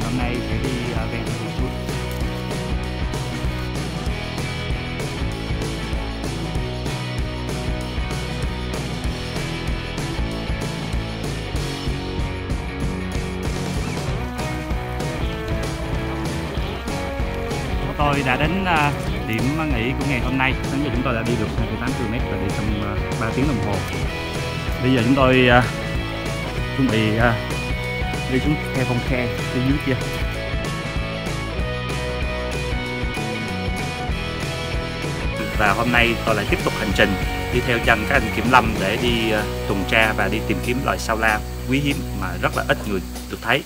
thì hôm nay sẽ đi ven một chút tôi đã đến à, điểm nghỉ của ngày hôm nay. Sáng giờ chúng tôi đã đi được 28 km và đi trong à, 3 tiếng đồng hồ. Bây giờ chúng tôi à, chuẩn bị đi xuống theo phong khe phía dưới kia. Và hôm nay tôi lại tiếp tục hành trình, đi theo chân các anh kiểm lâm để đi ờ, tuần tra và đi tìm kiếm loài sao la quý hiếm mà rất là ít người được thấy.